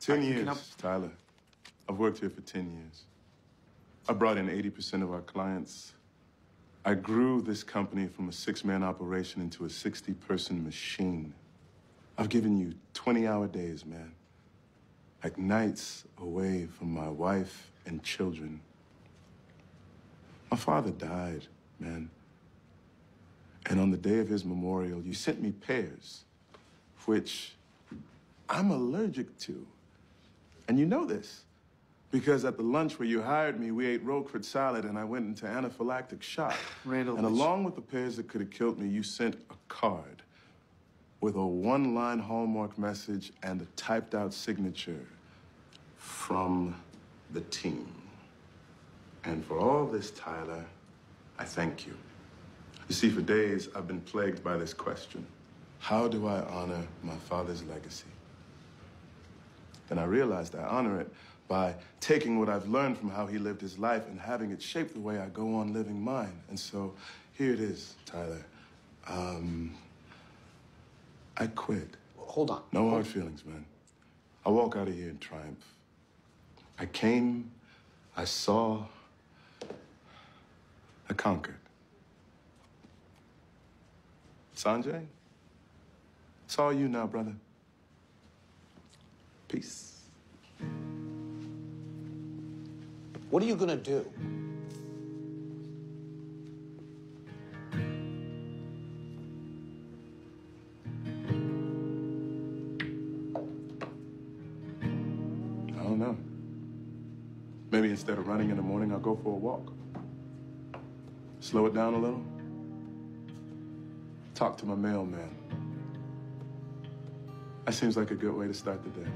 10 I- years, I- Tyler. I've worked here for 10 years. I brought in 80% of our clients. I grew this company from a six-man operation into a 60-person machine. I've given you 20-hour days, man. Like nights away from my wife and children. My father died, man. And on the day of his memorial, you sent me pears, which I'm allergic to. And you know this because at the lunch where you hired me, we ate Roquefort salad and I went into anaphylactic shock. Randall, and along with the pears that could have killed me, you sent a card with a one line Hallmark message and a typed out signature from the team. And for all this, Tyler, I thank you. You see, for days I've been plagued by this question How do I honor my father's legacy? Then I realized I honor it by taking what I've learned from how he lived his life and having it shape the way I go on living mine. And so here it is, Tyler. Um, I quit. Hold on. No hard feelings, man. I walk out of here in triumph. I came, I saw, I conquered. Sanjay, it's all you now, brother. Peace. What are you gonna do? I don't know. Maybe instead of running in the morning, I'll go for a walk. Slow it down a little. Talk to my mailman. That seems like a good way to start the day.